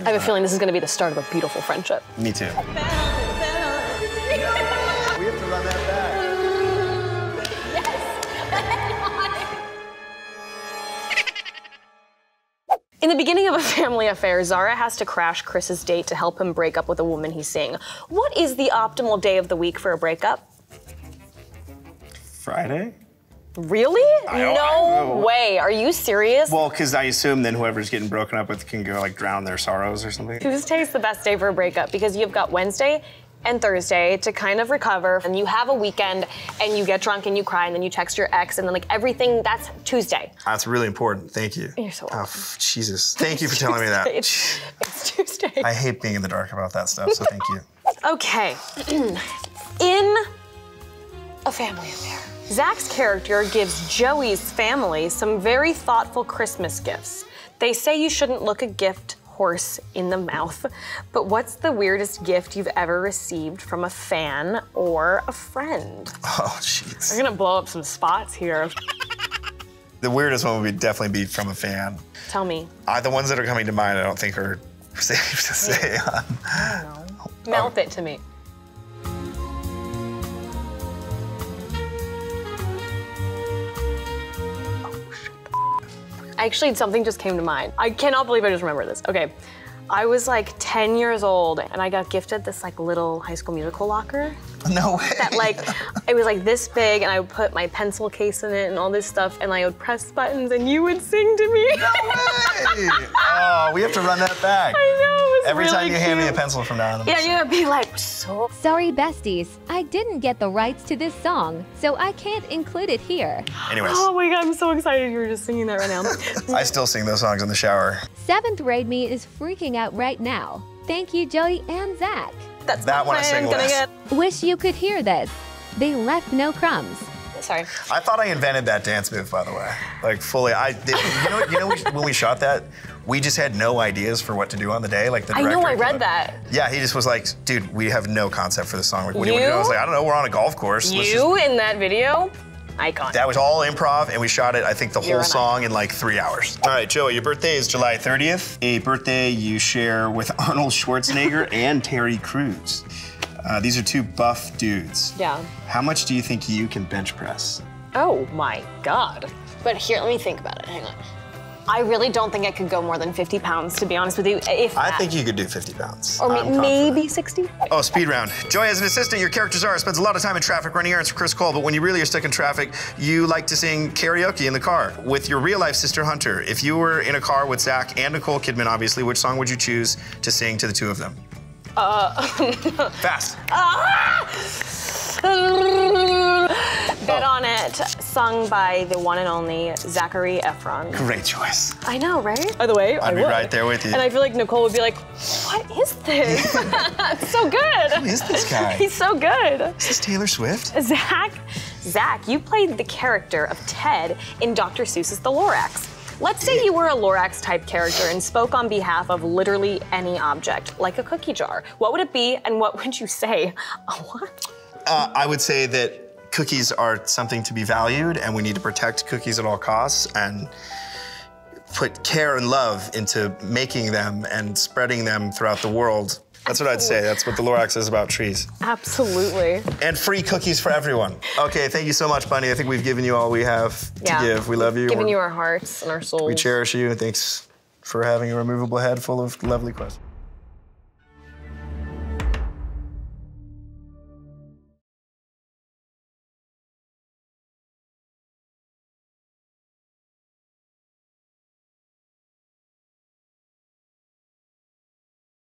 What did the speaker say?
I have a feeling this is going to be the start of a beautiful friendship. Me too. We have to run that back. In the beginning of a family affair, Zara has to crash Chris's date to help him break up with a woman he's seeing. What is the optimal day of the week for a breakup? Friday? Really? I don't- I no way. Are you serious? Well, because I assume then whoever's getting broken up with can go like drown their sorrows or something. Tuesday is the best day for a breakup because you've got Wednesday and Thursday to kind of recover, and you have a weekend, and you get drunk and you cry, and then you text your ex, and then like everything. That's Tuesday. That's really important. Thank you. You're so Oh, welcome. f- Jesus. Thank you for telling me that. It's, it's Tuesday. I hate being in the dark about that stuff, so thank you. Okay. In a family affair, Zac's character gives Joey's family some very thoughtful Christmas gifts. They say you shouldn't look a gift horse in the mouth, but what's the weirdest gift you've ever received from a fan or a friend? Oh, jeez. I'm gonna blow up some spots here. The weirdest one would be definitely be from a fan. Tell me. Uh, the ones that are coming to mind, I don't think are safe to say. Mouth it to me. Actually, something just came to mind. I cannot believe I just remember this. Okay. I was like 10 years old and I got gifted this like little high school musical locker no way. that like it was like this big and I would put my pencil case in it and all this stuff and I would press buttons and you would sing to me. Hey! Oh, we have to run that back. I know. It Every really time you hand me a pencil from now on. I'm Yeah, just- you would be like so Sorry, besties. I didn't get the rights to this song, so I can't include it here. Anyways, Oh my god, I'm so excited you were just singing that right now. I still sing those songs in the shower. Seventh grade me is freaking out right now. Thank you, Joey and Zac. That's That not one I what sing I'm gonna less. get. Wish you could hear this. They left no crumbs. Sorry. I thought I invented that dance move, by the way. Like fully. I did. You know, you know we, when we shot that, we just had no ideas for what to do on the day. Like the I know, I read up- that. Yeah, he just was like, dude, we have no concept for the song. Like, what do you want to do? I was like, I don't know. We're on a golf course. Let's just- You in that video, icon. That was all improv, and we shot it, I think, the You're whole an song in like three hours. All right, Joey, your birthday is July 30th, a birthday you share with Arnold Schwarzenegger and Terry Crews. Uh, these are two buff dudes. Yeah. How much do you think you can bench press? Oh my god. But here, let me think about it. Hang on. I really don't think I could go more than 50 pounds, to be honest with you. If I that. think you could do 50 pounds. Or I'm may- confident. maybe 60. Oh, speed round. Joy, as an assistant, your character Zara spends a lot of time in traffic running errands for Chris Cole, but when you really are stuck in traffic, you like to sing karaoke in the car with your real life sister Hunter. If you were in a car with Zac and Nicole Kidman, obviously, which song would you choose to sing to the two of them? Uh. Fast. Bet on it, sung by the one and only Zachary Efron. Great choice. I know, right? By the way, I'd I be would. right there with you. And I feel like Nicole would be like, "What is this? it's so good. Who is this guy? He's so good." Is this Taylor Swift? Zac, Zac, you played the character of Ted in Dr. Seuss's The Lorax. Let's say you were a Lorax type character and spoke on behalf of literally any object, like a cookie jar. What would it be and what would you say? A what? Uh, I would say that cookies are something to be valued, and we need to protect cookies at all costs and put care and love into making them and spreading them throughout the world. That's what I'd say. That's what the Lorax is about trees. Absolutely. And free cookies for everyone. Okay, thank you so much, Bunny. I think we've given you all we have to Yeah. give. We love you. Giving We're- you our hearts and our souls. we cherish you. And thanks for having a removable head full of lovely questions.